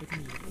ไปที่นี่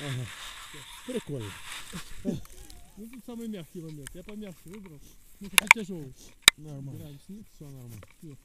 Ага. Прикольно. Ну тут самый мягкий момент. Я помягче выбрал. Ну хотя тяжелый. Нормально. Снег. Все нормально. Так.